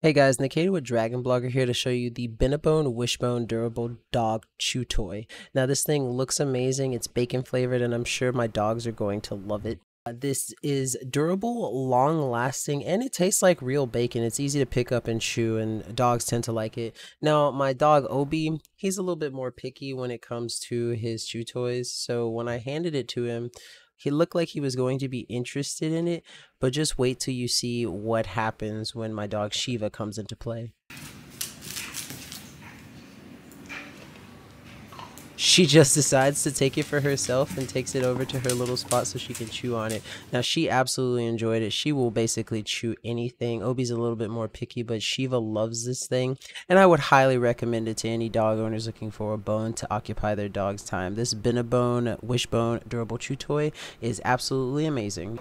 Hey guys, Nikita with Dragon Blogger here to show you the Benebone Wishbone Durable Dog Chew Toy. Now this thing looks amazing, it's bacon flavored and I'm sure my dogs are going to love it. Uh, this is durable, long lasting, and it tastes like real bacon. It's easy to pick up and chew and dogs tend to like it. Now my dog Obi, he's a little bit more picky when it comes to his chew toys, so when I handed it to him, he looked like he was going to be interested in it, but just wait till you see what happens when my dog Shiva comes into play. She just decides to take it for herself and takes it over to her little spot so she can chew on it. Now, she absolutely enjoyed it. She will basically chew anything. Obi's a little bit more picky, but Shiva loves this thing. And I would highly recommend it to any dog owners looking for a bone to occupy their dog's time. This Benebone Wishbone Durable Chew Toy is absolutely amazing.